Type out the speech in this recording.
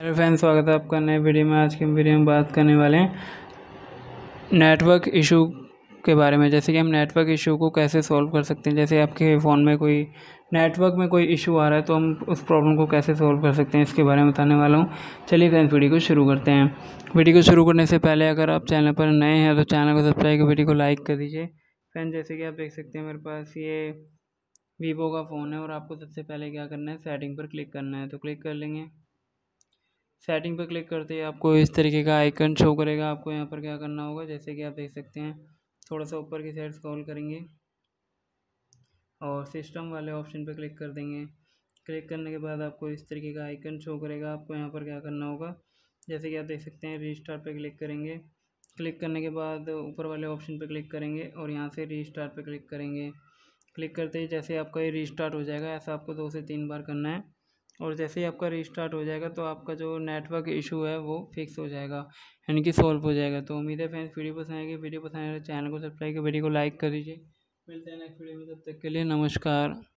Hello friends, स्वागत है आपका नए वीडियो में। आज के वीडियो में बात करने वाले हैं नेटवर्क इशू के बारे में। जैसे कि हम नेटवर्क इशू को कैसे सॉल्व कर सकते हैं, जैसे आपके फ़ोन में कोई नेटवर्क में कोई इशू आ रहा है तो हम उस प्रॉब्लम को कैसे सॉल्व कर सकते हैं, इसके बारे में बताने वाला हूँ। चलिए फ्रेंड्स, वीडियो को शुरू करते हैं। वीडियो को शुरू करने से पहले अगर आप चैनल पर नए हैं तो चैनल को सब्सक्राइब कर, वीडियो को लाइक कर दीजिए। फ्रेंड जैसे कि आप देख सकते हैं, मेरे पास ये वीवो का फ़ोन है और आपको सबसे पहले क्या करना है, सेटिंग पर क्लिक करना है। तो क्लिक कर लेंगे। सेटिंग पर क्लिक करते ही आपको इस तरीके का आइकन शो करेगा। आपको यहाँ पर क्या करना होगा? जैसे कि आप देख सकते हैं, थोड़ा सा ऊपर की साइड स्क्रॉल करेंगे और सिस्टम वाले ऑप्शन पर क्लिक कर देंगे। क्लिक करने के बाद आपको इस तरीके का आइकन शो करेगा। आपको यहाँ पर क्या करना होगा? जैसे कि आप देख सकते हैं रीस्टार्ट पर क्लिक करेंगे। क्लिक करने के बाद ऊपर वाले ऑप्शन पर क्लिक करेंगे और यहाँ से रीस्टार्ट पर क्लिक करेंगे। क्लिक करते ही जैसे आपका ये रीस्टार्ट हो जाएगा, ऐसा आपको दो से तीन बार करना है। और जैसे ही आपका रिस्टार्ट हो जाएगा तो आपका जो नेटवर्क इशू है, वो फिक्स हो जाएगा, यानी कि सॉल्व हो जाएगा। तो उम्मीद है फ्रेंड्स वीडियो पसंद आएगी। वीडियो पसंद आएगा चैनल को सब्सक्राइब कर वीडियो को लाइक कर दीजिए मिलते हैं नेक्स्ट वीडियो में, तब तक के लिए नमस्कार।